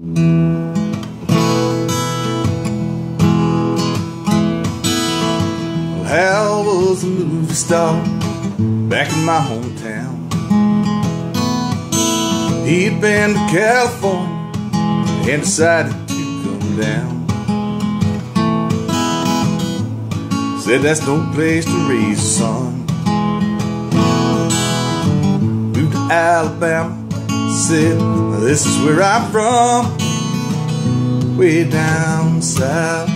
Well, Hal was a movie star back in my hometown. He'd been to California and decided to come down. Said that's no place to raise a son. Moved to Alabama. Said this is where I'm from, way down south.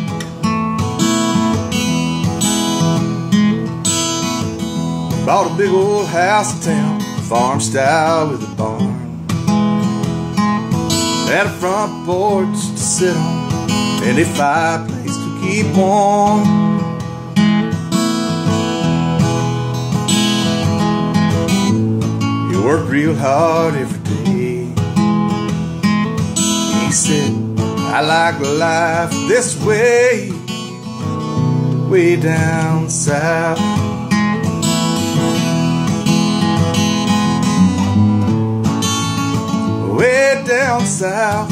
Bought a big old house in town, farm style with a barn. Had a front porch to sit on, and a fireplace to keep warm. You worked real hard every I like life this way, way down south. way down south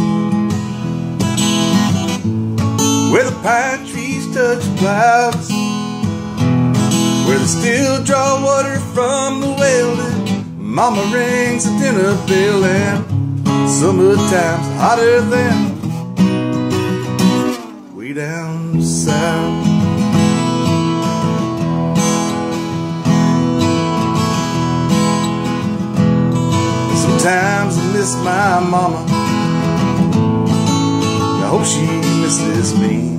Where the pine trees touch clouds Where they still draw water from the well And mama rings a dinner bell And summertime's hotter than Down south Sometimes I miss my mama. I hope she misses me.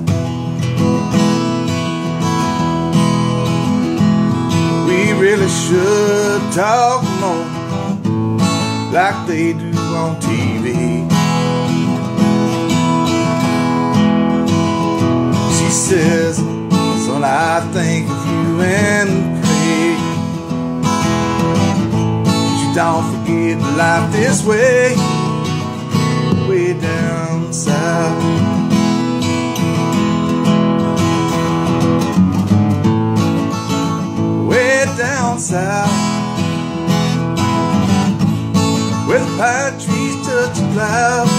We really should talk more like they do on TV. Says, son, I think of you and pray But you don't forget life this way, way down south. Down south, where the pine trees touch the clouds,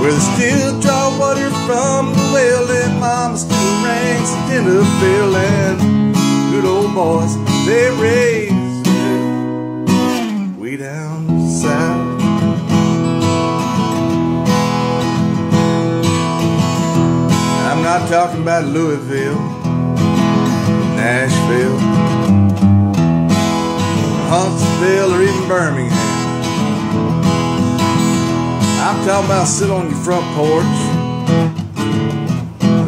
where they still draw water from the well, and mama still rings the dinner bell, and good old boys they raise way down south. I'm not talking about Louisville, Nashville, Huntsville, or even Birmingham. I'm talking about sit on your front porch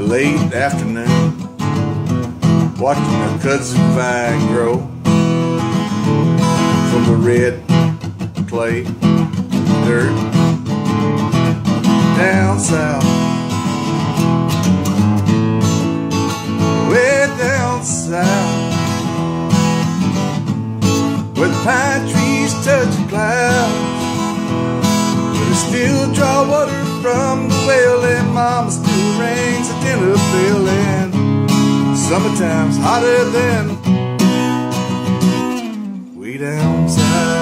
late afternoon, watching a kudzu vine grow from the red clay dirt down south. Way down south. Where the pine trees touch the clouds. Still draw water from the well and mama still rings a dinner bell and summertime's hotter than way down south.